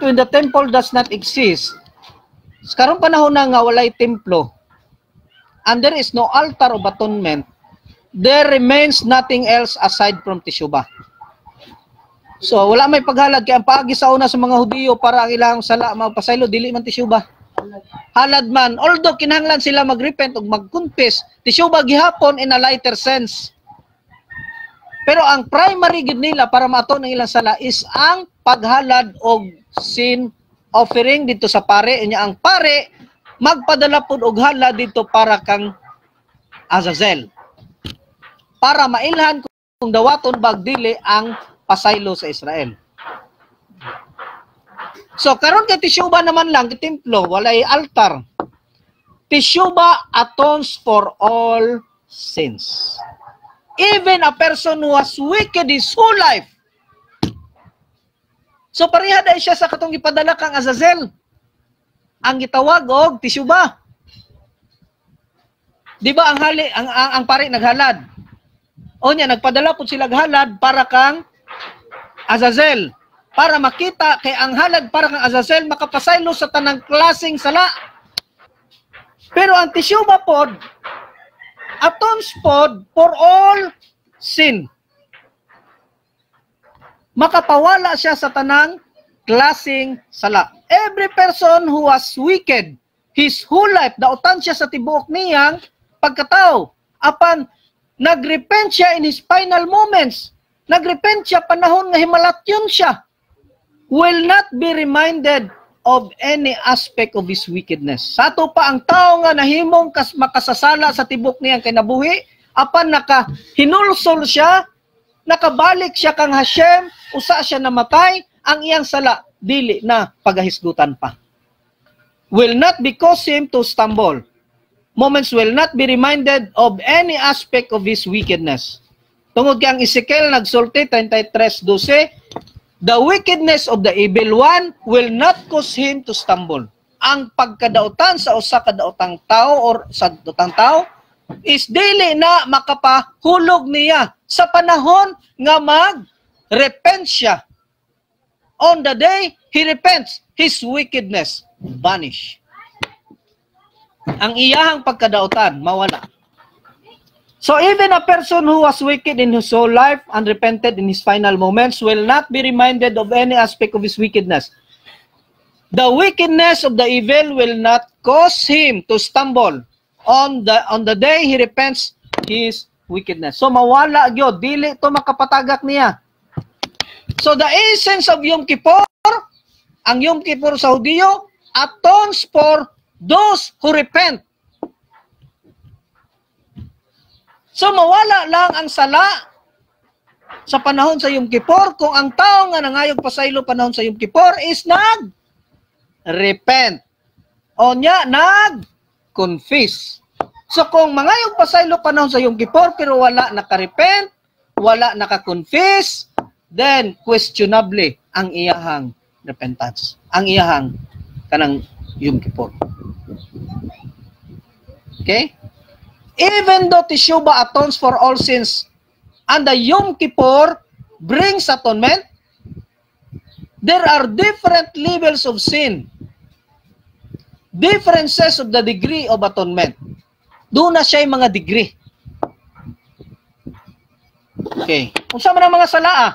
Present, when the temple does not exist, sa karong panahon na nga walay templo, and there is no altar of atonement, there remains nothing else aside from Teshuvah. So, wala may paghalad kay ang paagi sa una sa mga Hudiyo para ang ilang sala magpasaylo dili man Teshuvah. Halad man, although kinahanglan sila magrepent ug magconfess, Teshuvah gihapon in a lighter sense. Pero ang primary gid nila para maaton ang ilang sala is ang paghalad og sin offering dito sa pare nya ang pare magpadala pud og halad dito para kang Azazel para mailhan kung dawaton bag dili ang pasaylo sa Israel. So karon kay Tishuba naman lang templo walay altar. Tishuba atones for all sins. Even a person who was wicked his whole life. So pareha dai siya sa katong gipadala kang Azazel. Ang gitawag og Tishuba. Di ba ang hali ang, ang, ang pare naghalad? O niya nagpadala pud sila halad para kang Azazel para makita kay ang halad para kang Azazel makapasaylo sa tanang klaseng sala. Pero ang Tishuba pod atones pod for all sin. Makapawala siya sa tanang klaseng sala. Every person who was wicked his whole life, dautan siya sa tibuok niyang pagkatao. Apan, nagrepent siya in his final moments. Nagrepent siya panahon nga himalatyon siya. Will not be reminded of any aspect of his wickedness. Sa to pa ang tao nga nahimong kas makasasala sa tibok niyang kinabuhi, apan naka hinulsol siya, nakabalik siya kang Hashem, usa siya namatay, ang iyang sala dili na pagahisgutan pa. Will not be cause him to stumble. Moments will not be reminded of any aspect of his wickedness. Tungod kay ang Ezekiel nagsulti 33:12, the wickedness of the evil one will not cause him to stumble. Ang pagkadautan sa usa ka daotang tao or sa daotang tao is dili na makapahulog niya sa panahon nga mag repent siya. On the day he repents, his wickedness vanish. Ang iyahang pagkadautan mawala. So even a person who was wicked in his whole life and repented in his final moments will not be reminded of any aspect of his wickedness. The wickedness of the evil will not cause him to stumble on the on the day he repents his wickedness. So mawala gyud dili to makapatagak niya. So the essence of Yom Kippur, ang Yom Kippur sa Hudiyo atones for those who repent So mawala lang ang sala sa panahon sa Yom Kippur kung ang tao nga nangayog pasaylo panahon sa Yom Kippur is nag repent. O niya nag confess. So kung mangayog pasaylo panahon sa Yom Kippur pero wala naka-repent, wala naka-confess, then questionably ang iyahang repentance. Ang iyahang kanang Yom Kippur. Okay? Even though Teshuvah atones for all sins and the Yom Kippur brings atonement, there are different levels of sin. Differences of the degree of atonement. Doon na siya yung mga degree. Okay. Kung saan man ang mga sala, ah,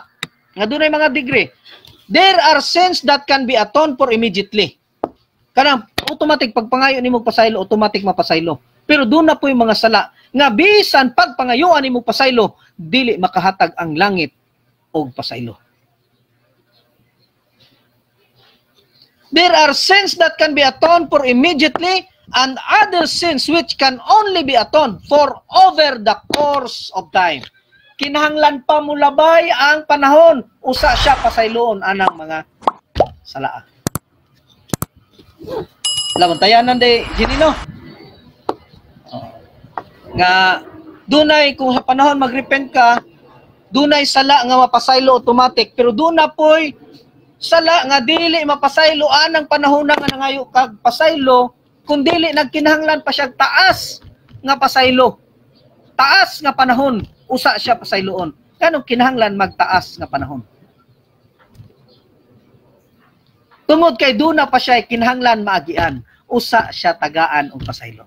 nga doon na mga degree. There are sins that can be atoned for immediately. Kanang automatic pagpangayo ni mo pasaylo, automatic mapasaylo. Pero doon na po yung mga sala nga bisan pagpangayuan ni mo pasaylo, dili makahatag ang langit og pasaylo. There are sins that can be atoned for immediately and other sins which can only be atoned for over the course of time. Kinahanglan pa mulabay ang panahon usa siya pasayloon anang mga salaa. Laban tayanan de Ginino nga dunay kung sa panahon magrepent ka dunay sala nga mapasaylo automatic pero duna poy sala nga dili mapasaylo anang panahon nga nangayo kag pasaylo kung dili nagkinahanglan pa siya taas nga pasaylo. Taas nga panahon usa siya pasayloon. Kanong kinahanglan magtaas nga panahon? Tungod kay duna pa siya kinahanglan maagian, usa siya tagaan og pasaylo.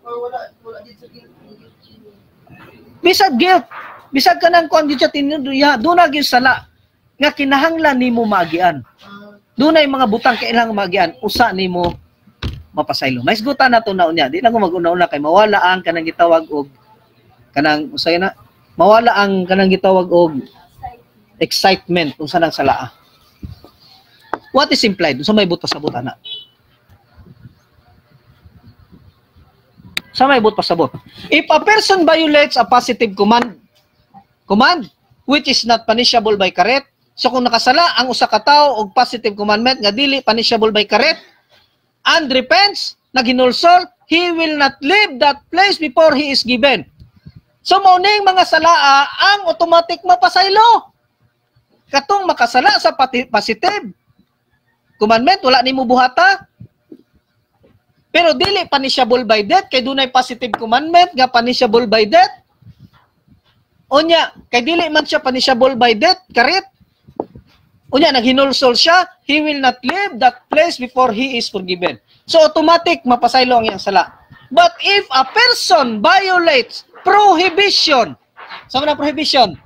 Bisag guilt, bisag ka nang kuan gyud siya tinuduya, duna gyud sala nga kinahanglan nimo maagian. Ah, Dunay mga butang kailangan maagian, usa nimo mapasaylo. Mais guta na to na unya, di na ko mag-una-una kay mawala ang kanang gitawag og kanang usay na mawala ang kanang gitawag og excitement kung saan ang salaa. What is implied? Sa may buta sa buta na. Sa may but pasabot. If a person violates a positive command, command which is not punishable by karet, so kung nakasala ang usa ka tawo og positive commandment nga dili punishable by karet, and repents, naghinulsol, he will not leave that place before he is given. So mauning mga salaa ang automatic mapasaylo. Katong makasala sa positive commandment, wala nimo buhata. Pero dili punishable by death kay dunay positive commandment nga punishable by death. Unya, kay dili man siya punishable by death, karit. Unya, naghinulsol siya, he will not leave that place before he is forgiven. So automatic mapasaylo ang iyang sala. But if a person violates prohibition, sa na prohibition?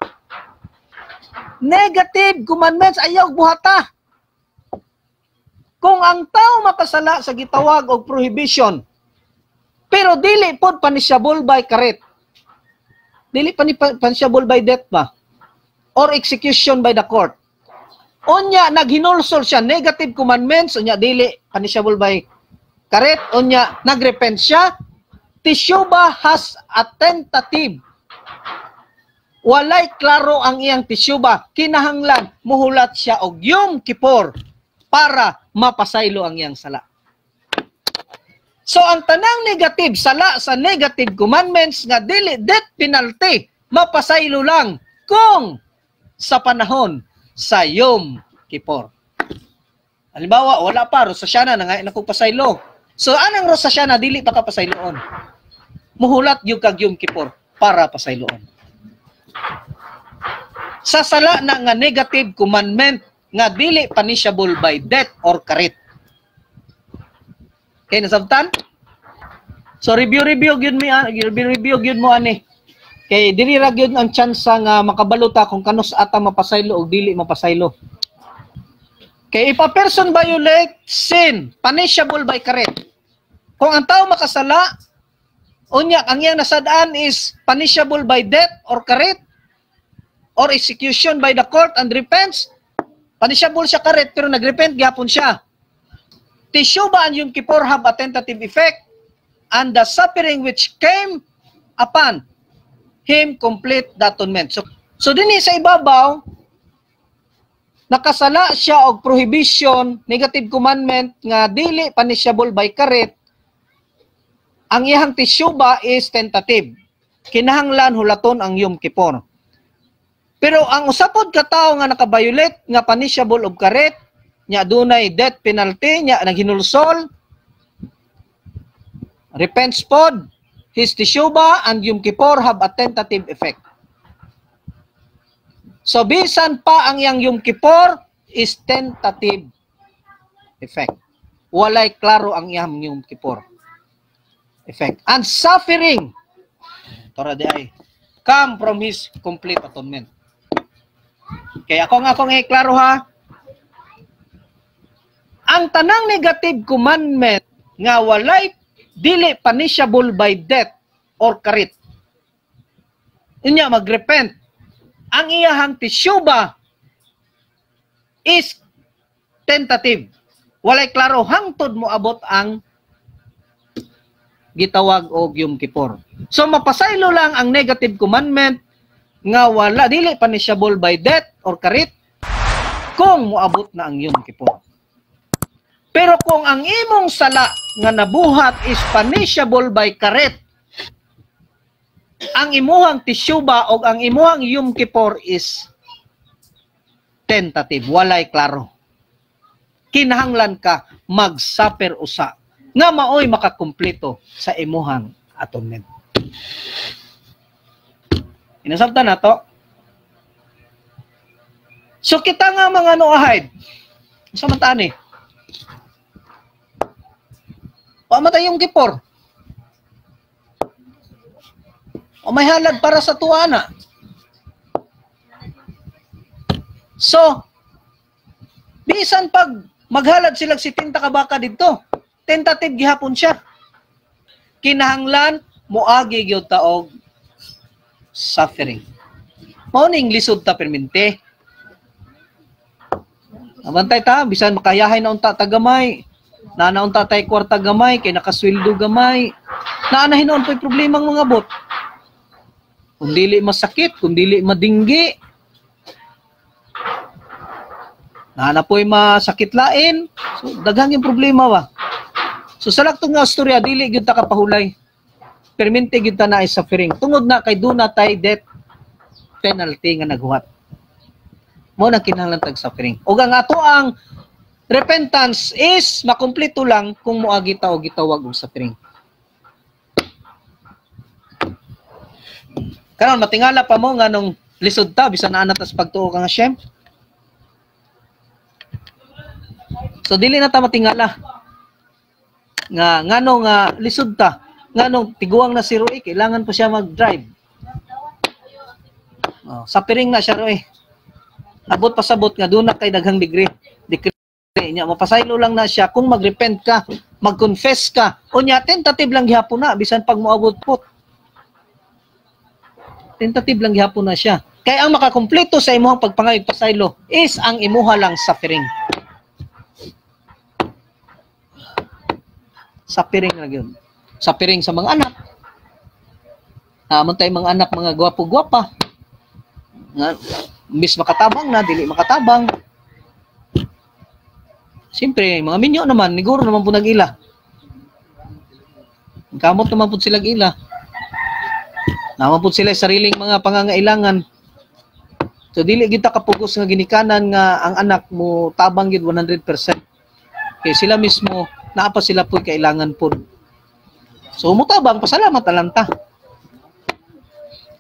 Negative commandments ayaw buhata. Kung ang tao mapasala sa gitawag og prohibition, pero dili pod punishable by karet. Dili pa ni punishable by death ba? Or execution by the court. Unya naghinulsol siya negative commandments unya dili punishable by karet unya nagrepent siya Tishuba has a tentative. Walay klaro ang iyang tishuba. Kinahanglan, muhulat siya og Yom Kippur para mapasaylo ang iyang sala. So ang tanang negative, sala sa negative commandments nga dili death penalty, mapasaylo lang kung sa panahon sa Yom Kippur. Halimbawa, wala pa, Rosasyana, na nakupasaylo. So, anang Rosasyana, dili pa ka pasayloon. Muhulat yung kag Yom Kippur para pasayloon. Sa sala na nga negative commandment nga dili punishable by death or karit. Okay, nasabtan? So, review-review yun mo, review-review yun mo, ani. Kay dili ra gyud ang chance nga makabaluta kung kanos ata mapasaylo o dili mapasaylo. Kay if a person violate sin, punishable by karet. Kung ang tao makasala, unya ang iyang nasadaan is punishable by death or karet or execution by the court and repents, punishable siya karet pero nagrepent gyapon siya. Tishuba and Yom Kippur have a tentative effect and the suffering which came upon him complete the atonement. So, so din sa ibabaw, nakasala siya og prohibition, negative commandment nga dili punishable by karet. Ang iyang tisyuba is tentative. Kinahanglan hulaton ang Yom Kippur. Pero ang usapod ka tao nga nakabiolate nga punishable og karet, nya dunay death penalty, nya naghinulsol, repents pod, his tishuba and Yom Kippur have a tentative effect. So bisan pa ang yang Yom Kippur is tentative effect. Walay klaro ang iyang Yom Kippur effect. And suffering, tora di ay, come from his complete atonement. Kaya ako nga akong klaro ha, ang tanang negative commandment nga walay dili punishable by death or karit. Inya magrepent. Ang iyahang tisyuba is tentative. Walay klaro hangtod mo abot ang gitawag og Yom Kippur. So mapasaylo lang ang negative commandment nga wala dili punishable by death or karit kung moabot na ang Yom Kippur. Pero kung ang imong sala nga nabuhat is punishable by karet, ang imuhang tisyuba o ang imuhang Yom Kippur is tentative, walay klaro. Kinahanglan ka mag-suffer usa nga maoy makakumpleto sa imuhang atonement. Inasabtan na to. So kita nga mga noahid, sa mataan eh, Pamatay yung kipor. O may halad para sa tuwana. So, bisan pag maghalad sila si Tinta Kabaka dito, tentative gihapon siya. Kinahanglan, muagi gyud taog suffering. Mao ning lisod ta permente. Abantay ta, bisan makayahay na unta tagamay. Na naunta tay kwarta gamay, kay nakasweldo gamay. Naanahin noon po'y problema ng mga bot. Kung dili masakit, kung dili madinggi. Naana po'y masakit lain. So, daghang yung problema ba. So, sa laktong nga storya, dili gyud ta kapahulay. Permente gyud ta na suffering. Tungod na kay duna tay death penalty nga naghuwat. Mo na kinahanglan tag suffering. Ug ang ato ang repentance is makumpleto lang kung moagi ta og gitawag og suffering. Karon matingala pa mo nga nung lisod ta bisan na tas pagtuo ka nga Shem. So dili na ta matingala nga ngano nga lisod ta nganong tiguang na si Roy kailangan pa siya mag-drive. Oh, sa piring na siya Roy. Abot pa sabot nga doon na kay daghang degree. Niya mapasaylo lang na siya kung magrepent ka, mag-confess ka. Unya tentative lang gihapon na bisan pag moabot pot. Tentative lang gihapon na siya. Kaya ang makakumpleto sa imuhang pagpangayog pasaylo is ang imuha lang suffering. Suffering na yun. Suffering sa mga anak. Naamon tayo mga anak, mga gwapo-gwapa. Nga, Miss makatabang na, dili makatabang. Siyempre, mga minyo naman, niguro naman po nag-ila. Kamot naman po sila ila. Naman po sila sariling mga pangangailangan. So, dili kita kapugos nga ginikanan nga ang anak mo tabang gid 100%. Kaya sila mismo, naapa sila po kailangan po. So, mutabang, pasalamat alanta.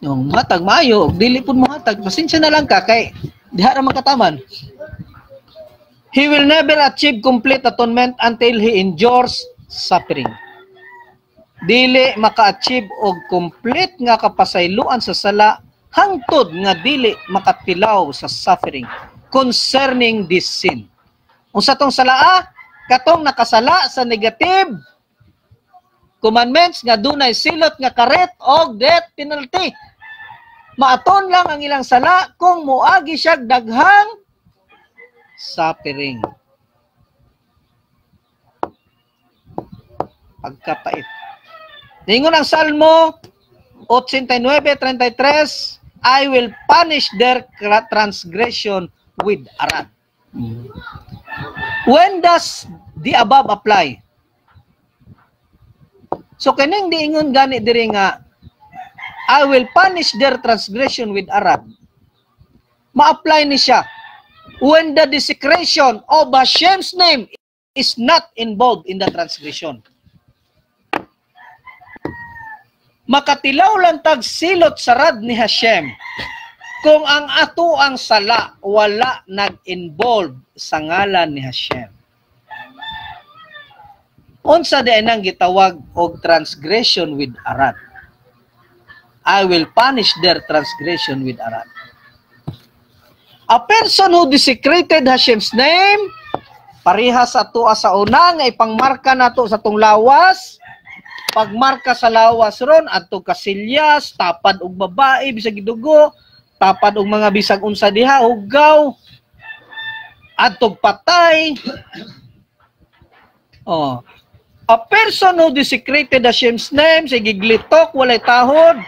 Yung matag maayo, dili po mo hatag, pasensya na lang ka kay diha ra makataman. He will never achieve complete atonement until he endures suffering. Dili maka-achieve og complete nga kapasayloan sa sala hangtod nga dili makatilaw sa suffering concerning this sin. Unsa tong salaa? Katong nakasala sa negative commandments nga dunay silot nga karet og death penalty. Maaton lang ang ilang sala kung muagi siya daghang suffering. Pagkapait. Ningon ang Salmo 89:33, I will punish their transgression with arat. When does the above apply? So kining diingon gani diri nga I will punish their transgression with arat. Ma-apply ni siya when the desecration of Hashem's name is not involved in the transgression. Makatilaw lang tag silot sa rad ni Hashem kung ang ato ang sala wala nag-involve sa ngalan ni Hashem. Unsa di nang gitawag og transgression with arat. I will punish their transgression with arat. A person who desecrated Hashem's name, parehas ato sa una nga ipangmarka nato sa tong lawas, pagmarka sa lawas ron adto kasilyas, tapad og babae bisag gidugo, tapad og mga bisag unsa diha hugaw, adto patay. Oh. A person who desecrated Hashem's name, sige glitok, walay tahod,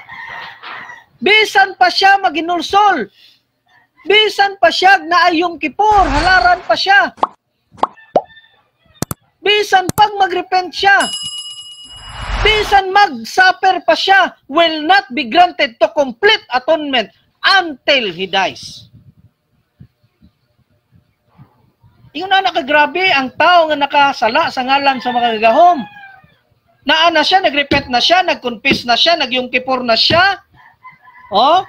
bisan pa siya maginulsol, Bisan pa siya na ayong kipor, halaran pa siya. Bisan pag magrepent siya, bisan mag-suffer pa siya, will not be granted to complete atonement until he dies. Yung na nakagrabe, ang tao nga nakasala sa ngalan sa mga gagahom. Naana siya, nagrepent na siya, nag-confess na siya, nagyungkipor na siya. Oh,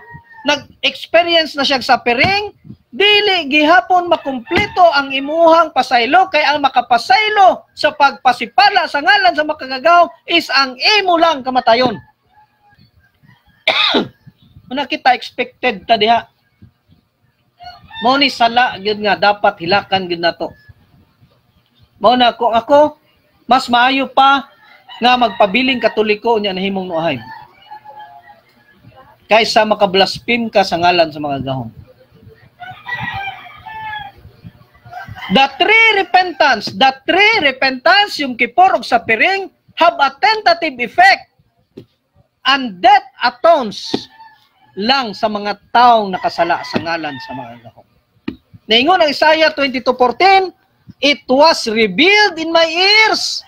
nag-experience na siya sa pering, dili gihapon makumpleto ang imuhang pasaylo kay ang makapasaylo sa pagpasipala sa ngalan sa makagagaw is ang imo lang kamatayon. Muna kita expected ta diha. Mo ni sala gyud nga dapat hilakan gyud nato. Mao na ko ako mas maayo pa nga magpabiling katoliko niya nahimong nuahay. Kaysa makablaspheme ka sa ngalan sa mga gahom. The three repentance, the three repentance, yung kiporog sa piring, have a tentative effect. And that atones lang sa mga taong nakasala sa ngalan sa mga gahom. Naingon ang Isaiah 22.14, It was revealed in my ears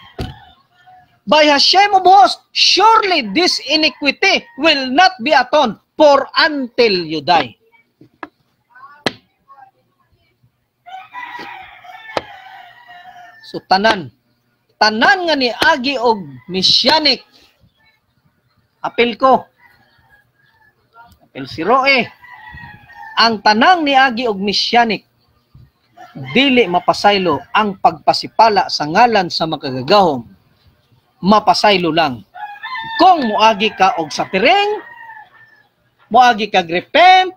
by Hashem hosts, surely this iniquity will not be atoned for until you die. So tanan, tanan nga ni Agi og Messianic. Apel ko. Apel si Roe. Ang tanang ni Agi og Messianic dili mapasaylo ang pagpasipala sa ngalan sa makagagahom mapasaylo lang kung muagi ka og sa piring muagi ka repent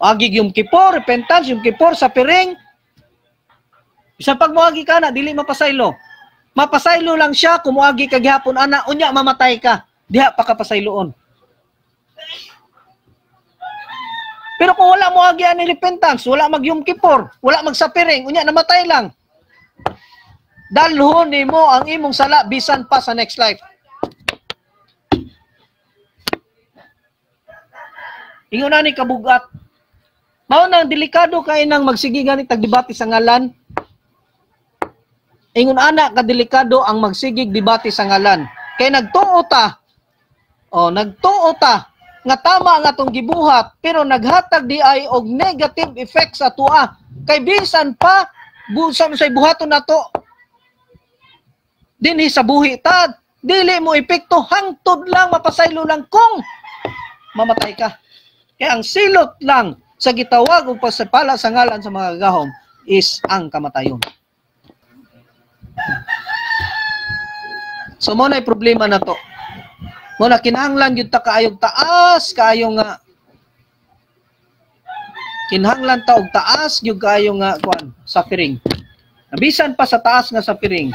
muagi yung kipor repentance yung kipor sa piring Bisan pag muagi ka na, dili mapasaylo. Mapasaylo lang siya kung muagi ka gihapon ana, unya mamatay ka. Diha pa ka pasayloon. Pero kung wala mo agi ani repentance, wala mag Yom Kippur, wala magsapiring, unya namatay lang. Dalhon nimo ang imong sala bisan pa sa next life. Ingon na ni kabugat. Mao nang delikado kay nang magsigi gani tagdebate sa ngalan Ingon ana kadelikado ang magsigig debate sa ngalan. Kay nagtuo ta. Oh, nagtuo ta nga tama ang atong gibuhat pero naghatag di ay og negative effects sa tuwa. Kay bisan pa busan sa buhaton nato dinhi sa buhi ta dili mo epekto hangtod lang mapasaylo lang kung mamatay ka. Kaya ang silot lang sa gitawag ug pasapala sa ngalan sa mga gahom is ang kamatayon. So mo na problema na to. Mo na kinahanglan gyud ta kaayog taas kaayo nga kinahanglan ta og taas gyud kaayo nga kuan suffering. Nabisan pa sa taas nga suffering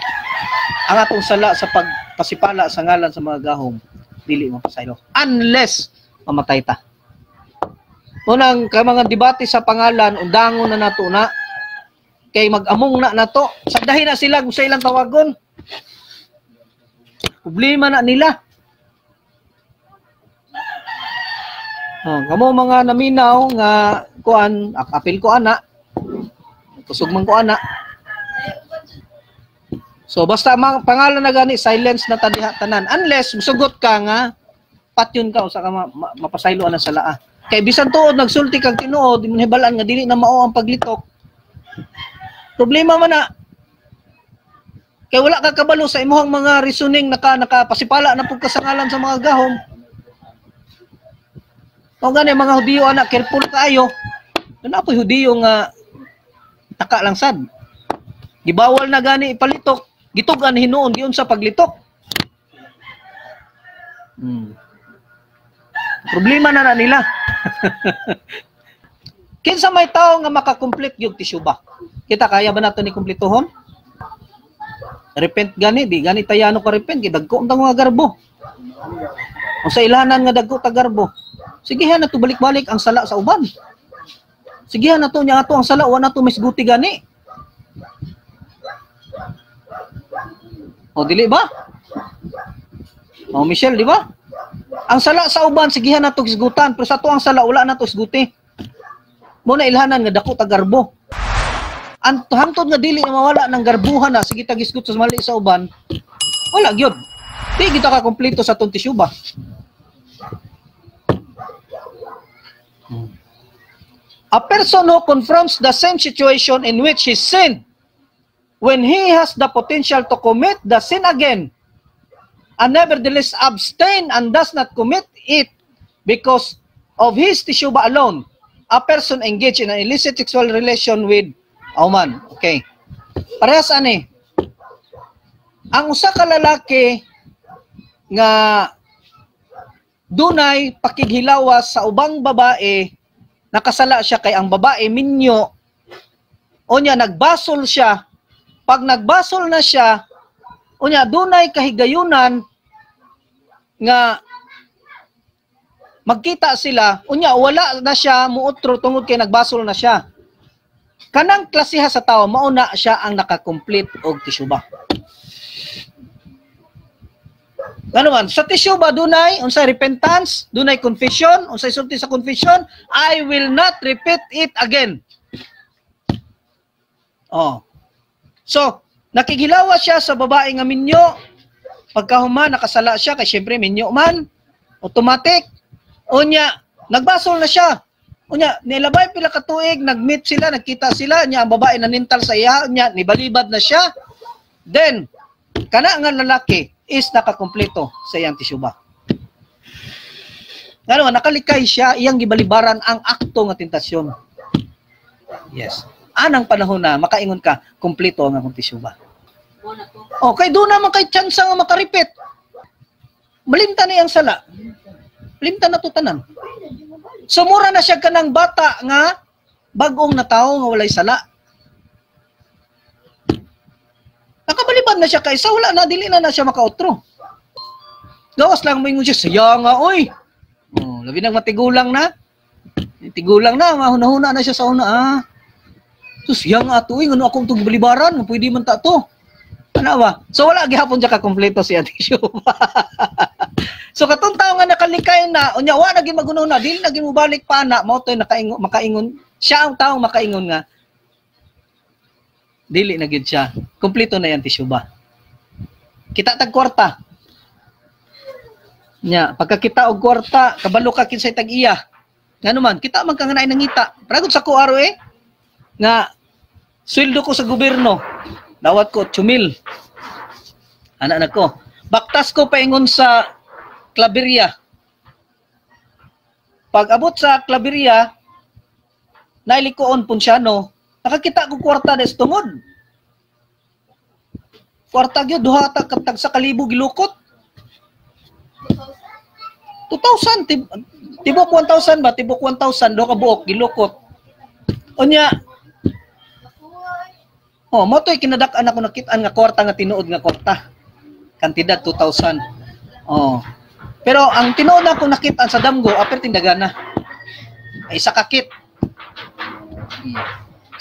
ang atong sala sa pagpasipala sa ngalan sa mga gahom dili mapasaylo unless mamatay ta. Unang kay mga debate sa pangalan undangon na nato na kay mag-among na nato. Sagdahin na sila sa ilang tawagon. Problema na nila. Oh, kamo mga naminaw nga kuan apil ko ana. Kusog man ko ana. So basta mang pangalan na gani silence na tadiha tanan unless musugot ka nga patyon ka usa ka ma, ma, mapasaylo ana sa laa. Kay bisan tuod nagsulti kag tinuod, hibalaan nga dili na mao ang paglitok. Problema man na. Kay wala ka kabalo sa imuhang mga reasoning naka nakapasipala na pud kasangalan sa mga gahom. O gani mga Hudiyo anak careful kaayo. Kana po Hudiyo nga taka lang sad. Gibawal na gani ipalitok. Gitugan hinuon giun sa paglitok. Hmm. Problema na na nila. Kinsa may tao nga makakomplete yung tisuba? Kita kaya ba nato ni kumplituhon? Repent gani, di gani tayano ka repent, gidagko ang mga garbo. O sa ilahanan nga dagko ta garbo. Sige ha na to balik-balik ang sala sa uban. Sige ha na to nya ato ang sala wa na to misguti gani. O dili ba? O Michelle, di ba? Ang sala sa uban sige ha na to isgutan, pero sa to ang sala wala na to isguti. Mo na ilhanan nga dako ta garbo ang hangtod nga dili na mawala ng garbuhan na sige tagisgot sa mali sa uban wala gyud di kita ka kompleto sa tong tisyuba A person who confronts the same situation in which he sinned when he has the potential to commit the sin again and nevertheless abstain and does not commit it because of his tishuba alone a person engaged in an illicit sexual relation with a woman. Okay. Parehas ani. Ang usa ka lalaki nga dunay pakighilawas sa ubang babae nakasala siya kay ang babae minyo unya nagbasol siya pag nagbasol na siya unya dunay kahigayunan nga magkita sila unya wala na siya muotro tungod kay nagbasol na siya kanang klasiha sa tao mauna siya ang nakakomplete og tisuba Ano man, sa tissue ba dunay unsay repentance, dunay confession, unsay sulti sa confession, I will not repeat it again. Oh. So, nakigilawa siya sa babae nga minyo. Pagkahuman nakasala siya kay syempre minyo man. Automatic. Unya, nagbasol na siya. Unya, nilabay pila ka tuig, nagmeet sila, nagkita sila, nya ang babae nanintal sa iya, nya nibalibad na siya. Then, kana nga lalaki is nakakompleto sa iyang tisyuba. Ano, nakalikay siya, iyang gibalibaran ang akto nga tentasyon. Yes. Anang panahon na makaingon ka, kompleto ang akong tisyuba. Okay, doon naman kay chance nga makaripit. Malimta na iyang sala. Malimta na to tanan. Sumura na siya kanang bata nga bagong na tao nga walay sala. Nakabalibad na siya kaysa wala na dili na na siya makautro. Gawas lang mo ingon siya saya nga oy. Oh, labi nang matigulang na. Tigulang na, mahuna-huna na siya sa una ah. Sus, yang ato eh, ano akong itong balibaran, pwede man ta to. Ano ba? So wala gihapon siya ka-kompleto si Ate Shuma. so katong tao nga nakalikay na, unya wa naging magunaw na, dili naging mubalik pa na, mao to'y nakaingon, makaingon, siya ang taong makaingon nga, dili na gyud siya. Kompleto na yan tissue ba? Kita tag kwarta. Nya, pagkakita og kwarta, kabalo ka kinsay tag iya. Ngano man, kita man kang nangita. Pragod sa ko eh nga sweldo ko sa gobyerno. Dawat ko 8 mil. Anak na ko. Baktas ko paingon sa Claveria. Pag abot sa Claveria, nailikoon Punsyano, nakakita ko kwarta des tungod. Kwarta gyud duha ta katag sa kalibo gilukot. 2,000 tib tibok 1,000 ba tibok 1,000 do ka buok gilukot. Unya Oh, mo to'y kinadak-an ako nakitaan nga kwarta nga tinuod nga kwarta. Kantidad 2,000. Oh. Pero ang tinuod na ako nakitaan sa damgo, aper tindagana. Ay isa kakit.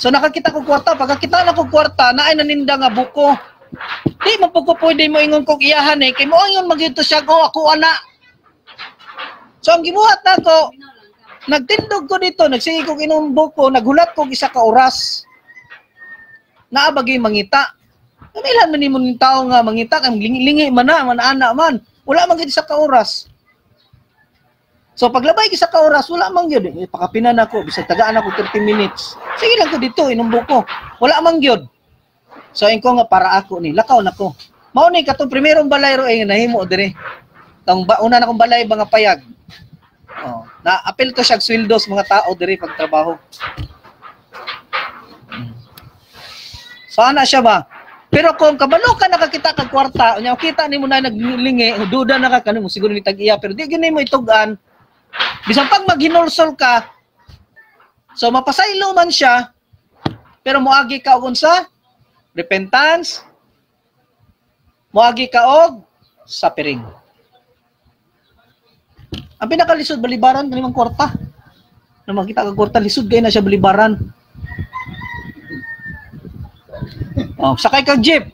So nakakita ko kwarta, pagkakita na ko kwarta, naay naninda nga buko. Di man po ko pwede mo ingon kog iyahan eh, kay mo ingon magito siya ko ako ana. So ang gibuhat nako, nagtindog ko dito, nagsige ko inom buko, naghulat ko isa ka oras. Naabagay mangita. Kamilan man nimo ning tao nga mangita kang lingi man na, man ana man. Wala man gid sa ka oras. So paglabay isa ka oras, wala man gyud. Eh, pakapinan ako, bisag tagaan ako 30 minutes. Sige lang ko dito, inumbo ko. Wala man gyud. So ko nga para ako ni, lakaw nako. Mao ni katong primerong balay ro ay nahimo dire. Kang ba una na kong balay mga payag. Oh, na apel to siya sweldos mga tao dire pag Sana siya ba? Pero kung kabalo ka nakakita kag kwarta, unya kita nimo na naglingi, duda na ka kanimo siguro ni tag-iya pero di gyud mo itugan. Bisan pag maghinulsol ka, so mapasaylo man siya, pero moagi ka og unsa? Repentance. Moagi ka og suffering. Ang pinakalisod balibaran kanimong kwarta. Na makita ka kwarta lisod kay na siya balibaran. Oh, sakay kag jeep.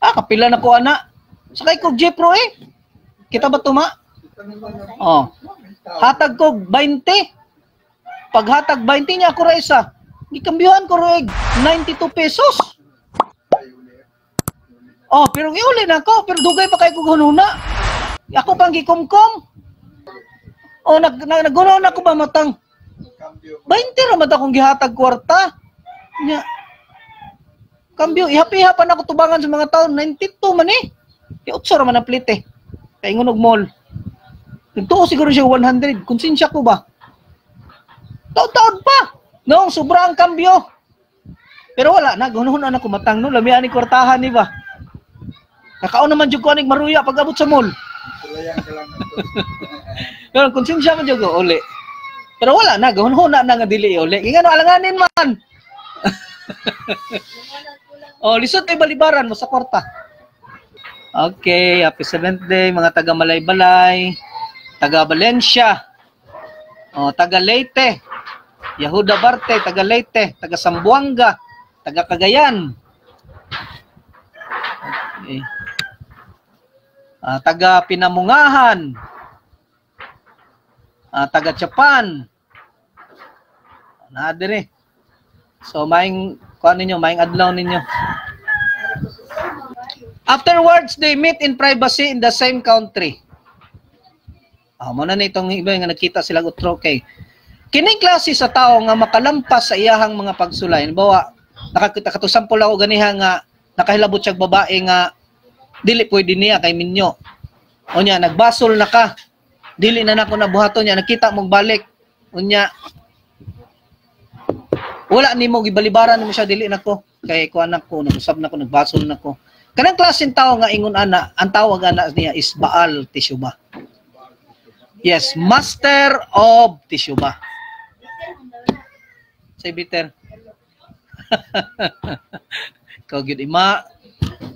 Ah, kapila na ko ana. Sakay kog jeep ro eh. Kita ba tuma? Oh. Hatag ko 20. Pag hatag 20 niya ako ra isa. Gikambyuhan ko ro 92 pesos. Oh, pero giuli na ko, pero dugay pa kay ko hununa. Ako pang gikumkom. Oh, nag, nag nagunaw na ko ba matang 20 ra man akong gihatag kwarta. Nya, Kambyo, ihapi-iha pa na ako tubangan sa mga taon. 92 man eh. Iutso raman ang plite. Kaya ngunog mall. Nagtuo siguro siya 100. Konsensya ko ba? Taon-taon pa. Noong sobrang kambyo. Pero wala na, gunuhon na kumatang no, lamian ni kwartahan ni ba. Kakaon naman jud ko maruya pag abot sa mall. Pero konsensya man jud ko uli. Pero wala na, gunuhon na na nga dili uli. Ingano alanganin man. oh, lisod ay balibaran mo sa kwarta. Okay, happy 7th day mga taga Malay-Balay, taga Valencia, oh, taga Leyte, Yahuda Barte, taga Leyte, taga Sambuanga, taga Cagayan. Okay. Ah, taga Pinamungahan, ah, taga Japan. Na dire. So maing kuan ninyo, maing adlaw ninyo. Afterwards, they meet in privacy in the same country. Ah, mo na itong iba nga nakita sila utro kay kining klase sa tao nga makalampas sa iyahang mga pagsulay. Halimbawa, nakakita katusampol ako ganiha nga nakahilabot siya babae nga dili pwede niya kay minyo. O nagbasol na ka. Dili na nako nabuhaton niya, nakita mong balik. Unya, wala ni mo gibalibaran mo siya dili nako kay kuan nako nagusab nako nagbasol nako kanang klaseng tao nga ingon ana ang tawag ana niya is Baal Tishuba yes master of Tishuba say bitter Ikaw gyud ima.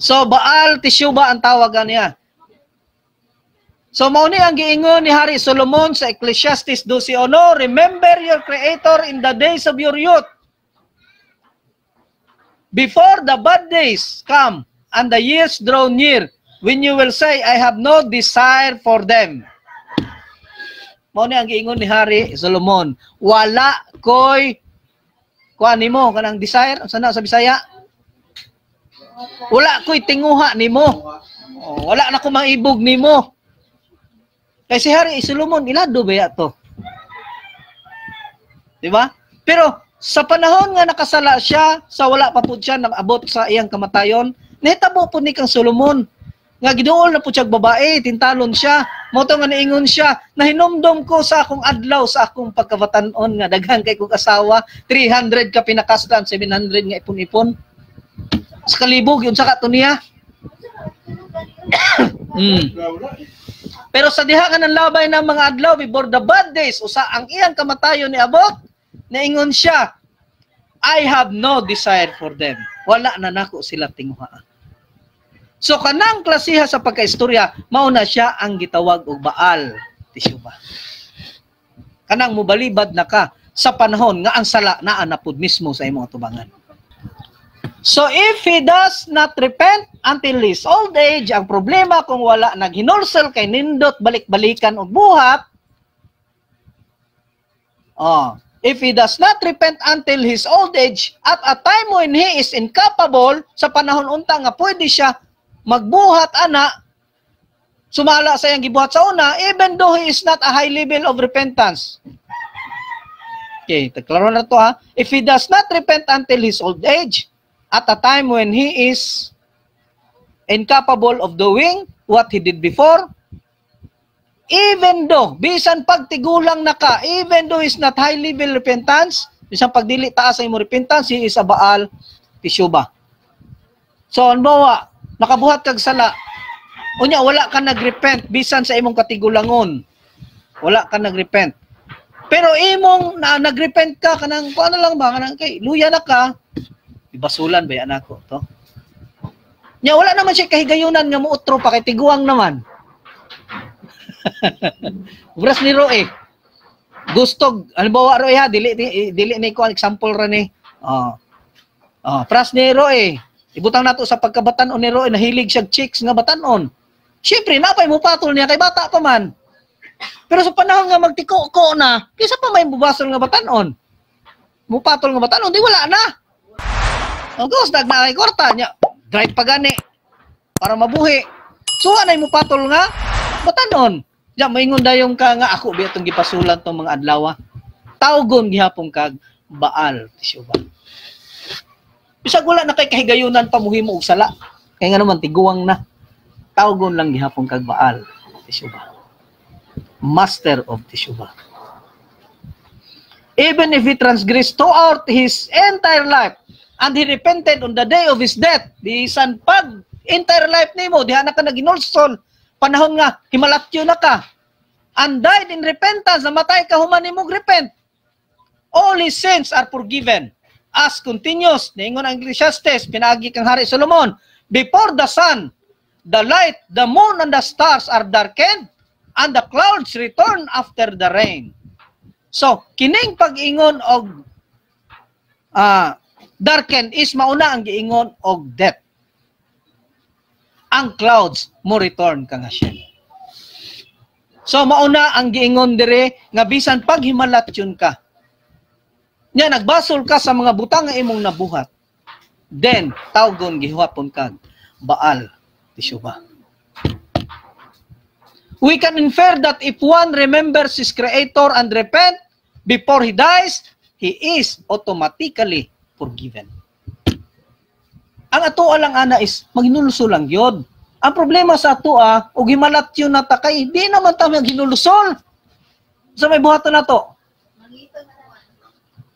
So Baal Tishuba ang tawag niya. So mao ni ang giingon ni Hari Solomon sa Ecclesiastes 12:1, remember your creator in the days of your youth. Before the bad days come and the years draw near, when you will say, I have no desire for them. Mao ni ang giingon ni Hari Solomon, wala koy kuan nimo kanang desire unsa na sa Bisaya? Wala koy tinguha nimo. Oh, wala na ko maibog nimo. Kay si Hari Solomon, ilado ba to? Di ba? Pero sa panahon nga nakasala siya, sa wala pa po siya abot sa iyang kamatayon, nahitabo po ni kang Solomon. Nga giduol na po siya babae, tintalon siya. Moto nga niingon siya, nahinumdom ko sa akong adlaw, sa akong pagkabatanon nga daghan kay kong asawa, 300 ka pinakastan, 700 nga ipon-ipon. Sa kalibog, yun sa katuniya. mm. Pero sa diha nga ng labay ng mga adlaw before the bad days usa ang iyang kamatayon ni abot naingon siya I have no desire for them. Wala na nako sila tinguhaan. So kanang klasiha sa pagkaistorya mao na siya ang gitawag og Baal Tishuba. Kanang mubalibad na ka sa panahon nga ang sala naa na pud mismo sa imong atubangan. So if he does not repent until his old age, ang problema kung wala naghinulsel kay nindot balik-balikan og buhat, oh, if he does not repent until his old age, at a time when he is incapable, sa panahon unta nga pwede siya magbuhat ana, sumala sa iyang gibuhat sa una, even though he is not a high level of repentance. Okay, taklaro na to ha. If he does not repent until his old age, at a time when he is incapable of doing what he did before, even though, bisan pagtigulang na ka, even though is not high level repentance, bisan pagdili taas sa imo repentance, he is a Baal Tishuba. So, anbawa, nakabuhat kag sala, unya, wala ka nagrepent, bisan sa imong katigulangon. Wala ka nagrepent. Pero imong na nagrepent ka kanang kuan na lang ba kanang kay luya na ka ibasulan ba yan ako to? Nya wala naman siya kahigayunan nga muutro pa kay tiguang naman. Ubras ni Roe. Gusto, halimbawa Roe ha, dili dili ni ko example ra ni. Oh. Oh, pras ni Roe. Ibutang nato sa pagkabatan ni Roe nahilig siya chicks nga batanon. Siyempre, napay mo patol niya kay bata pa man. Pero sa panahon nga magtiko-ko na, kisa pa may bubasol nga batanon. Mupatol nga batanon, di wala na. O gos dag na kay kwarta niya. Drive pa gani para mabuhi. Suwa na mo patol nga batanon. Ya maingon dayong ka nga ako biya tong gipasulan tong mga adlaw. Tawgon gihapon kag Baal tisyo ba. Bisag wala na kay kahigayunan pa muhimo og sala. Kay nga naman tiguwang na. Tawgon lang gihapon kag Baal tisyo ba. Master of tisyo ba. even if he transgressed throughout his entire life, and he repented on the day of his death, di san pag entire life nimo diha na ka naginulsol, panahon nga himalatyo na ka, and died in repentance, namatay ka human nimo repent, all his sins are forgiven. As continuous, ningon ang Ecclesiastes, pinagi kang Hari Solomon, before the sun, the light, the moon, and the stars are darkened, and the clouds return after the rain. So, kining pag-ingon og uh, darken is mauna ang giingon og death. Ang clouds mo return kang Hashem. So mauna ang giingon dire nga bisan pag himalatyon ka. Nya nagbasol ka sa mga butang nga imong nabuhat. Then tawgon gihwapon kag Baal Teshuvah. We can infer that if one remembers his creator and repent before he dies, he is automatically forgiven. Ang ato lang ana is maginuluso lang yod. Ang problema sa ato ah, og himalat yun na takay, di naman ta maghinulusol. Sa may buhaton na to.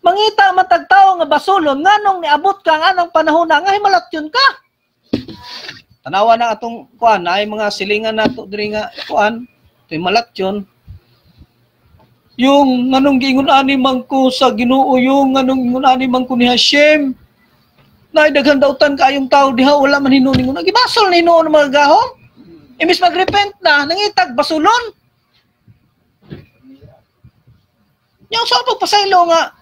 Mangita matag tao nga basulon nganong niabot ka nga ng panahon na nga himalat yun ka. Tanawa na atong kuan na ay mga silingan nato diri nga kuan, toy malatyon. Yung nganong giingon ani man ko sa Ginoo, yung nganong giingon ani man ko ni Hashem. Na daghan dautan kayong tao diha wala man hinuon ningon. Gibasol ni hinuon mga gahom. Imbis magrepent na, nangitag basulon. Yung sa pagpasaylo nga,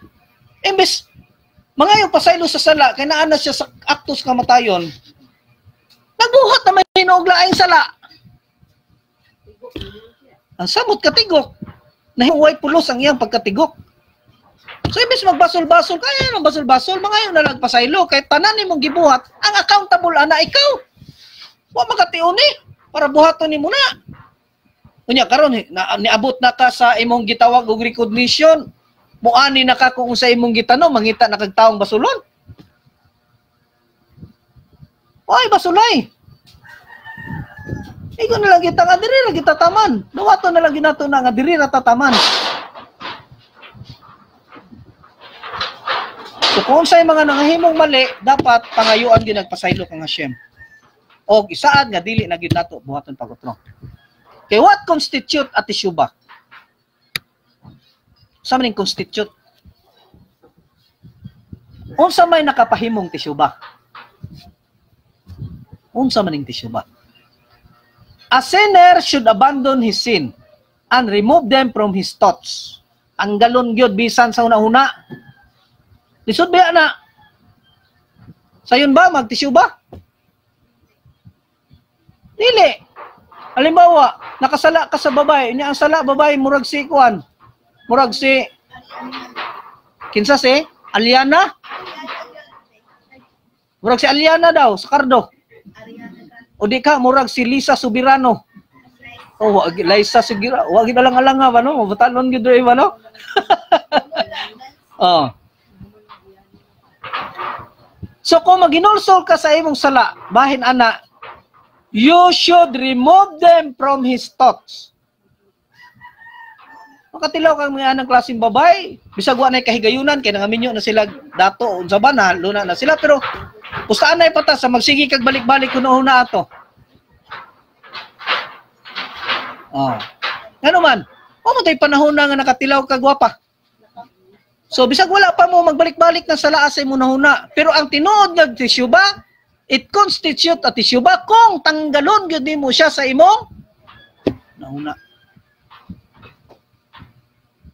imbis mga yung pasaylo sa sala, kaya naana siya sa aktos kamatayon, Naguhat na may hinuoglaing sala. Ang samot katigok. Nahiway pulos ang iyang pagkatigok. So, ibig magbasol-basol, kaya nang basol-basol, mga yun nalang pasaylo, kahit tanan ni mong gibuhat, ang accountable ana ikaw. Wa magatiuni para buhaton ni mo na. Unya karon na, niabot na ka sa imong gitawag og recognition. Muani na ka kung sa imong gitano, mangita na kag basulon. Oy, basulay. Ikaw na lang kita nga diri ra kita taman. Dawato na lang ginato na nga diri ra tataman. So kung sa mga nangahimong mali, dapat pangayuan din nagpasaylo kang Hashem. O isaad nga dili na gyud nato buhaton pagutro. Kay what constitute at isyuba? Sa maning constitute? Unsa may nakapahimong tisyuba? Unsa maning tisyuba? A sinner should abandon his sin and remove them from his thoughts. Ang galon gyud bisan sa una-una. Lisod ba na? Sayon ba magtisyo ba? Dili. Halimbawa, nakasala ka sa babae, niya ang sala babae murag si kuan. Murag si Kinsa si Aliana? Murag si Aliana daw, sa Cardo. O di ka, murag si Lisa Subirano. Oh, wag Lisa Sugira, wag na lang alanga ba no? Mabatalon gyud dre ba no? oh. So kung maginulsol ka sa imong sala, bahin ana, you should remove them from his thoughts. Makatilaw kang mga anang klaseng babay, bisag wa na kahigayunan kay nangaminyo na sila dato unsa ba na luna na sila pero Pustaan na ipata sa magsigi kag balik-balik kuno una ato. Oh. Ngano man? O mo tay panahon na nga nakatilaw kag gwapa. So bisag wala pa mo magbalik-balik na sa laas sa imo nahuna, pero ang tinuod nga tisyuba, it constitute at tisyuba kung tanggalon gyud nimo siya sa imong nahuna.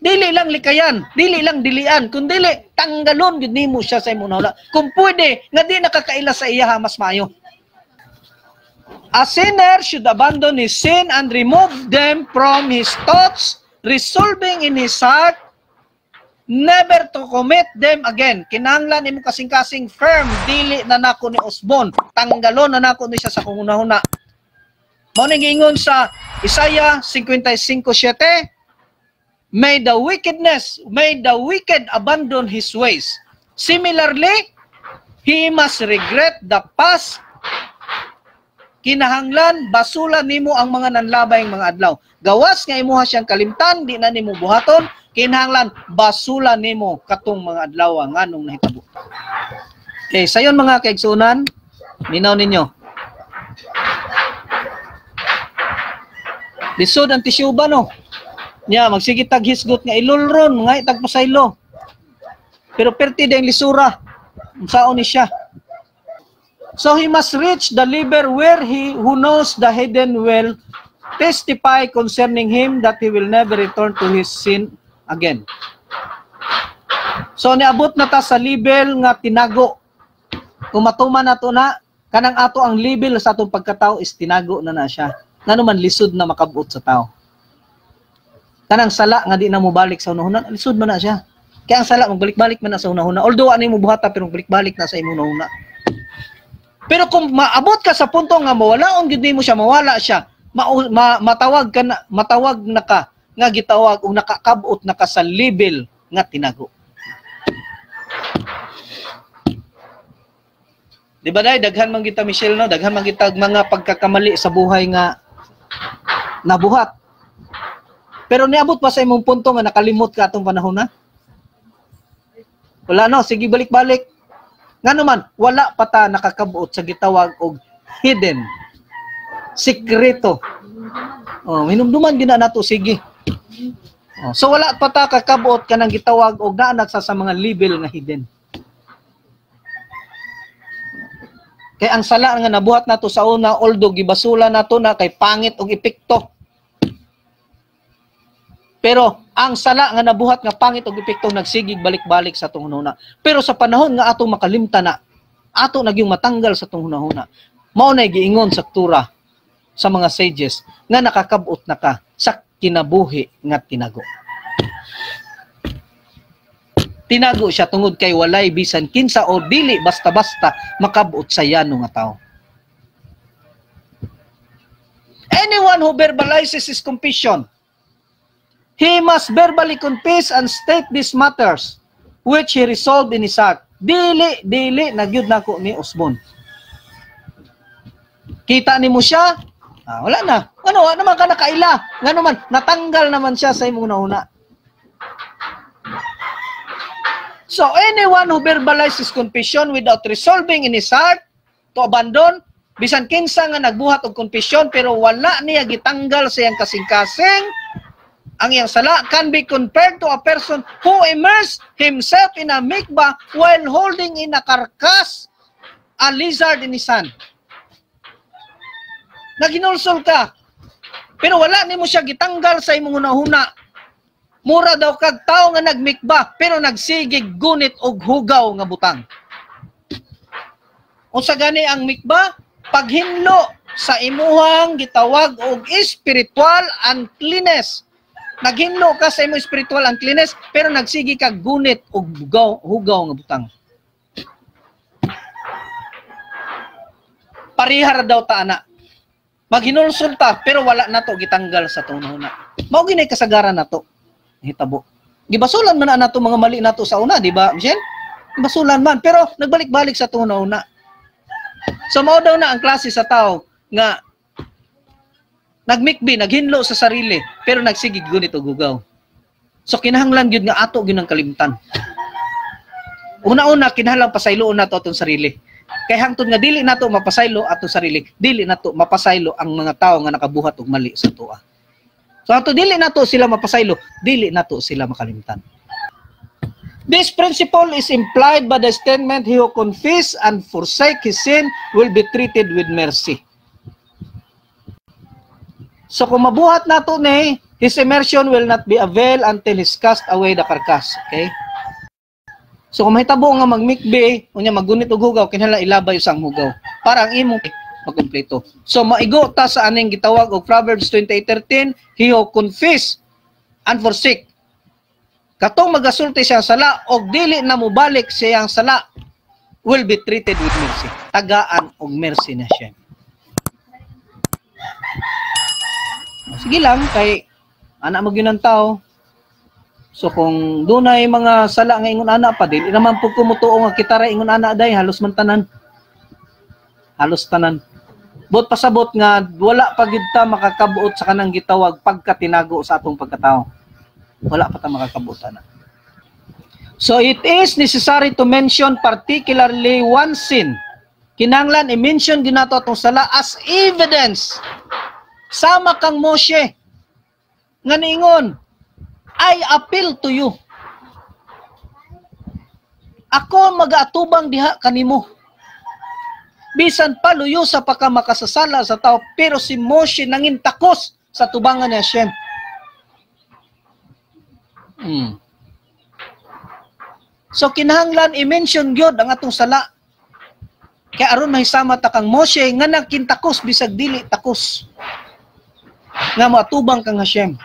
Dili lang likayan, dili lang dilian, kun dili tanggalon gid nimo siya sa imong nawala. Kung pwede nga di nakakaila sa iya mas mayo. A sinner should abandon his sin and remove them from his thoughts, resolving in his heart never to commit them again. Kinanglan imo kasing-kasing firm dili na nako ni Osbon. Tanggalon na nako ni siya sa kungunahuna. Mao ning ingon sa Isaiah 55:7 May the wickedness, may the wicked abandon his ways. Similarly, he must regret the past. Kinahanglan, basulan nimo ang mga nanlabay mga adlaw. Gawas nga imuha siyang kalimtan, di na nimo buhaton, kinahanglan basula nimo katong mga adlaw nganong nahitabo. Okay, sayon mga kaigsunan, minaw ninyo. Lisod ang tisyo ba no? Nya magsige tag hisgot nga ilulron nga itag pasaylo. Pero perti din lisura. Unsaon ni siya? So he must reach the liver where he who knows the hidden will testify concerning him that he will never return to his sin again. So niabot na ta sa level nga tinago. Kung matuman nato na kanang ato ang level sa atong pagkatao is tinago na na siya. Ngano man lisod na makabot sa tao. Kanang sala nga di na mo balik sa unahuna, lisod man na siya. Kaya ang sala magbalik-balik man na sa unahuna. Although ano mo buhata pero balik-balik na sa imong unahuna. Pero kung maabot ka sa punto nga mawala on gid mo siya mawala siya, ma, matawag ka na matawag na ka nga gitawag og nakakabot na ka sa level nga tinago. Di ba dai daghan man kita Michelle no, daghan man kita mga pagkakamali sa buhay nga nabuhat. Pero niabot pa sa imong punto nga nakalimot ka atong panahon na? Wala no, sige balik-balik. Nga naman, wala pa ta nakakabuot sa gitawag og hidden. Sikreto. Oh, hinumduman gina nato sige. Oh, so wala pa ta kakabuot kanang gitawag og naanad sa, sa mga level nga hidden. Kay ang sala nga nabuhat nato sa una, although gibasula nato na kay pangit og epekto. Pero ang sala nga nabuhat nga pangit og epekto nagsigig balik-balik sa atong hunahuna. Pero sa panahon nga ato makalimta na, ato nagyong matanggal sa atong hunahuna. Mao na giingon sa tura sa mga sages nga nakakabot na ka kinabuhi nga tinago. Tinago siya tungod kay walay bisan kinsa o dili basta-basta makabuot sa yano nga tao. Anyone who verbalizes his confession, he must verbally confess and state these matters which he resolved in his heart. Dili, dili, nagyud na ko ni Osbon. Kita ni mo siya, ah, wala na. Ano, ano naman ka nakaila? Nga naman, natanggal naman siya sa imong nauna. So anyone who verbalizes confession without resolving in his heart to abandon, bisan kinsa nga nagbuhat og confession pero wala niya gitanggal sa iyang kasing-kasing, ang iyang sala can be compared to a person who immersed himself in a mikvah while holding in a carcass a lizard in his hand. Naginulsol ka, pero wala nimo siya gitanggal sa imong hunahuna Mura daw kag tao nga nagmikba pero nagsigig gunit og hugaw nga butang. Unsa gani ang mikba? Paghinlo sa imuhang gitawag og spiritual uncleanness. Naghinlo ka sa imong spiritual uncleanness pero nagsigi kag gunit og hugaw, hugaw nga butang. Parihar daw ta ana. Maghinulsol ta pero wala nato gitanggal sa tununa. Mao ginay kasagaran nato hitabo. Gibasulan man na nato mga mali nato sa una, di ba, Michelle? Basulan man, pero nagbalik-balik sa tuna una. So mao daw na ang klase sa tao nga nagmikbi, naghinlo sa sarili, pero nagsigig gunit og gugaw. So kinahanglan gyud nga ato gyud ang kalimtan. Una-una kinahanglan pasayloon nato atong sarili. Kay hangtod nga dili nato mapasaylo atong sarili, dili nato mapasaylo ang mga tao nga nakabuhat og mali sa tuwa. So ato dili nato sila mapasaylo, dili nato sila makalimtan. This principle is implied by the statement, He who confess and forsake his sin will be treated with mercy. So kung mabuhat nato ni, his immersion will not be avail until he's cast away the carcass. Okay? So kung mahitabo nga magmikbi, unya magunit og hugaw, kinahanglan ilabay usang hugaw. Para ang imong makumpleto. So maigo ta sa aning gitawag og Proverbs 28:13, he who confess and forsake. Katong magasulti siya sala og dili na mo balik siyang sala will be treated with mercy. Tagaan og mercy na siya. Sige lang kay ana mo gyud tao. So kung dunay mga sala nga ingon ana pa dili naman pug kumutuo nga kita ra ingon ana day halos man tanan. Halos tanan. Bot pasabot nga wala pa gid ta makakabuot sa kanang gitawag pagkatinago sa atong pagkatao. wala pa ta makakabutan na. So it is necessary to mention particularly one sin. Kinanglan i-mention ginato atong sala as evidence. Sama kang Moshe. Nga niingon, I appeal to you. Ako mag-atubang diha kanimo. Bisan paluyo sa pagkamakasasala sa tao, pero si Moshe nangin takos sa tubangan ni Hashem. Hmm. So kinahanglan i-mention gyud ang atong sala. Kaya aron mahisama ta kang Moshe nga nagkintakos bisag dili takos. Nga matubang kang Hashem.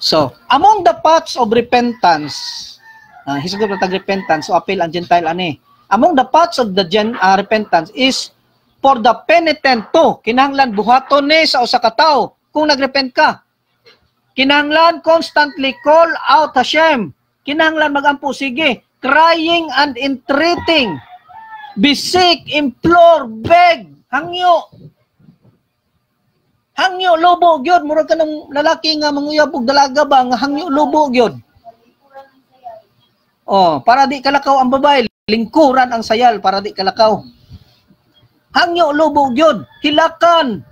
So, among the paths of repentance, uh, hisugod na tag repentance, so appeal ang Gentile ani. Among the paths of the gen, uh, repentance is for the penitent to, kinahanglan buhaton ni sa usa ka tawo kung nagrepent ka. Kinahanglan constantly call out Hashem. Kinahanglan magampo sige, crying and entreating. Bisik, implore, beg, hangyo, hangyo lobo gyud murag kanang lalaki nga manguyab og dalaga ba nga hangyo lobo gyud oh para di kalakaw ang babae lingkuran ang sayal para di kalakaw hangyo lobo gyud hilakan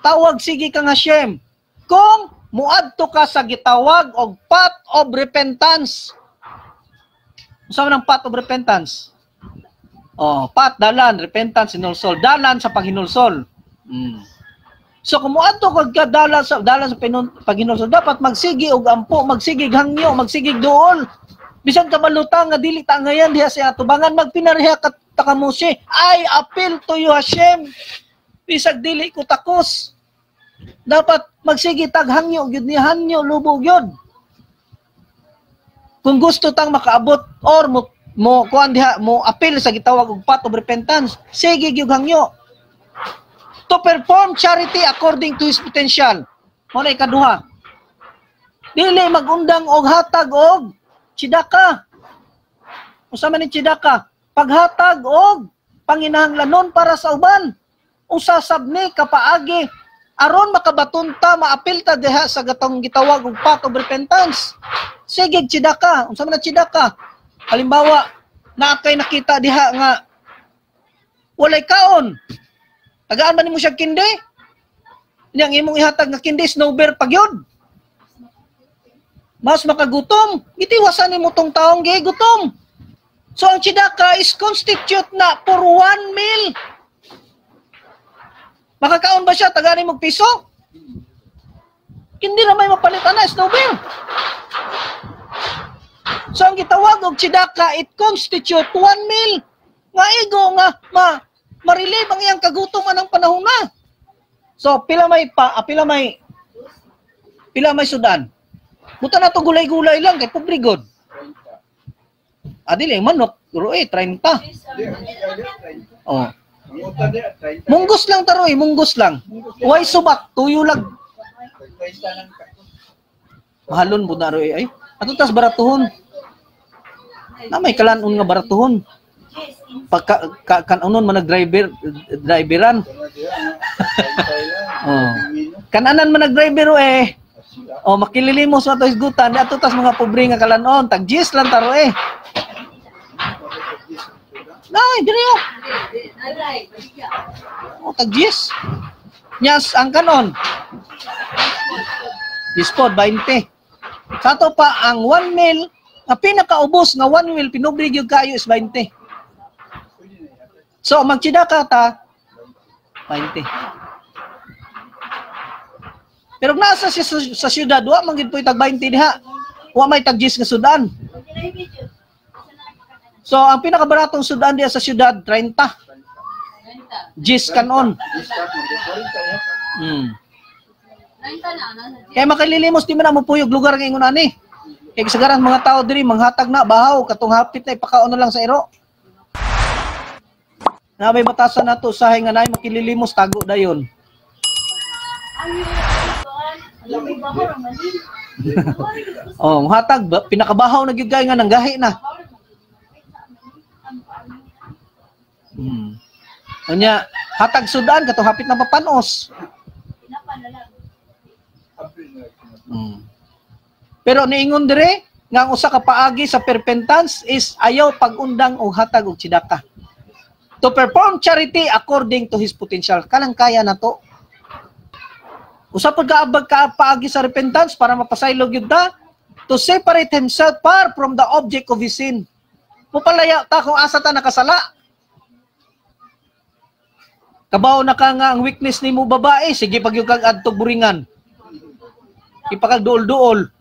tawag sige kang Hashem kung muadto ka sa gitawag og path of repentance Unsa man ang path of repentance? Oh, path dalan, repentance, hinulsol. Dalan sa paghinulsol. Mm. So kung muadto kag kadala sa dala sa pinun, paghinulsol dapat magsigi og ampo, magsigig hangyo, magsigig duol. Bisan ka malutang nga dili ta ngayon diha sa atubangan magpinariha ka takamusi. I appeal to you Hashem. Bisag dili ko takos. Dapat magsigi tag hangyo gyud ni hangyo lubog gyud. Kung gusto tang makaabot or mo mo kuan diha mo appeal sa gitawag og path of repentance, sige gyud hangyo to perform charity according to his potential. Mo na ikaduha. Dili magundang og hatag og chidaka. Usa man ni chidaka? Paghatag og panginahanglanon para sa uban. Usa sab ni kapaagi aron maapil ta diha sa gatong gitawag og path of repentance. Sige chidaka. Unsa man na chidaka? Halimbawa, na kay nakita diha nga walay kaon Tagaan man nimo siya kindi? Yang imong ihatag nga kindi snowbear pagyod. Mas makagutom. Gitiwasan nimo tong taong gay gutom. So ang chidaka is constitute na for one meal. Makakaon ba siya? Tagaan mo piso? Hindi na may mapalitan na snowbear. So ang gitawag og chidaka, it constitute one meal. Nga igo nga ma marilib ang iyang kagutom anang panahon na. So, pila may pa, ah, pila may pila may sudan. Buta na to gulay-gulay lang kay pobre god. Adili manok, roe 30. Oh. Munggos lang taro eh, munggos lang. Way subak, tuyo lang. Mahalon po na roe ay. Ato tas baratuhon. Na may kalanon nga baratuhon pagka ka, kanon man nag-driver driveran. oh. Kananan man nag-driver eh. Oh, makililimos mo to isgutan, ato tas mga pobre nga kalanon, tag gis lang taro eh. Nay, diri oh. Oh, tag. Nyas ang kanon. Dispod 20. Sa to pa ang 1 mil nga pinakaubos nga 1 mil pinubri gyud kayo is 20. So, magtsida ka ta, 20. Pero nasa sa, sa syudad, wa man po tag 20 diha. Wa may tag 10 nga sudan. So, ang pinakabaratong sudan diha sa syudad, 30. 10 kanon. Hmm. Kaya makalilimos di man na mo puyog lugar nga ingon ani. Kaya sagaran mga tao diri manghatag na bahaw katong hapit na ipakaon lang sa iro na may batasan nato usahay nga nay makililimos tago dayon. oh, hatag pinakabahaw na gyud nga nang gahi na. Hmm. Unya, hatag sudan kato hapit na papanos. Hmm. Pero niingon dire nga ang usa ka paagi sa repentance is ayaw pag-undang og hatag og tsidaka. To perform charity according to his potential. Kanang kaya na to. Usa pud kaabag ka paagi sa repentance para mapasaylog yun ta to separate himself far from the object of his sin. Mupalaya ta kung asa ta nakasala. Kabaw na ka nga ang weakness ni mo babae, sige pag yung kag adto buringan. Ipakag duol-duol.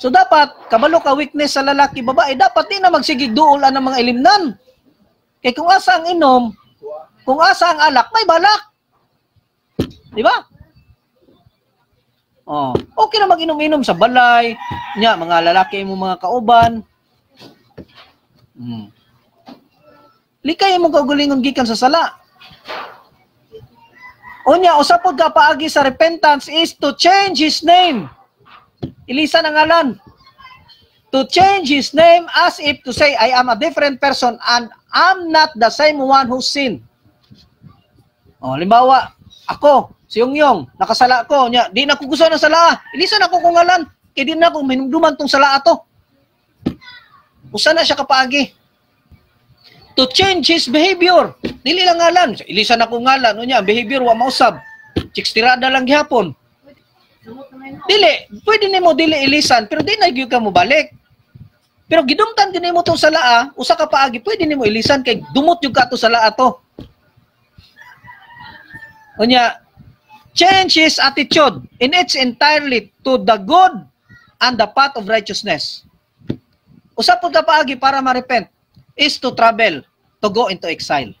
So dapat, kabalo ka weakness sa lalaki, babae, dapat di na magsigig duol ang mga ilimnan. Kaya kung asa ang inom, kung asa ang alak, may balak. Di ba? Oh, okay na mag-inom-inom sa balay, nya mga lalaki mo mga kauban. Hmm. Likay mo kaugalingon gikan sa sala. Unya, usapod ka paagi sa repentance is to change his name. Ilisa na ngalan. To change his name as if to say, I am a different person and I'm not the same one who sinned. O, limbawa, ako, si Yung Yung, nakasala ko, nya, di na gusto ng sala. Ilisa na ko kung ngalan. Kaya di na ko minumduman tong sala ato. Usa na siya kapaagi to change his behavior. Dili lang ngalan. Ilisa na ko ngalan. Unya, behavior wa mausab. Chikstirada lang gihapon. Dili, pwede nimo dili ilisan, pero di na ka mo balik. Pero gidumtan gyud nimo tong salaa, usa ka paagi, pwede nimo ilisan kay dumot yung ka to salaa to. Unya, change his attitude in its entirely to the good and the path of righteousness. Usa pud ka paagi para ma-repent is to travel, to go into exile.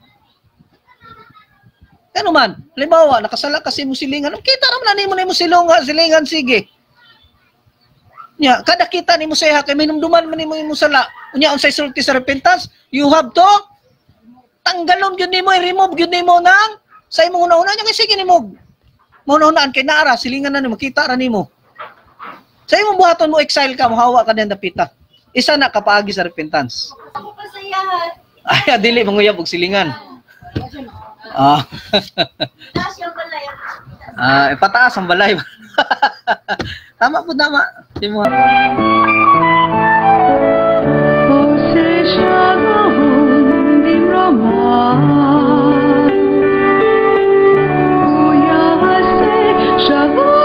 Ano man, halimbawa, nakasala kasi mo silingan, kita naman na mo na mo silunga, silingan, sige. Nya, kada kita ni mo sa kay minumduman man nimo mo sala. Unya unsay sulti sa repentance, you have to tanggalon gyud nimo, i-remove gyud nimo nang sa imong una-una nya kay sige nimo. Mo una kay naara silingan na nimo, kita ra nimo. Sa imong buhaton mo exile ka, mohawa ka din dapita. Isa na kapaagi sa repentance. Ay, dili manguyab og silingan. Ah. Taas yung balay. Ah, eh, ipataas ang balay. tama po, tama. Timo. Shalom.